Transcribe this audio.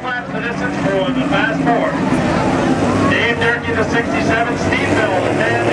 flat the distance for the fast four. Dave Durkee, the 67, Steve Bell, the 10,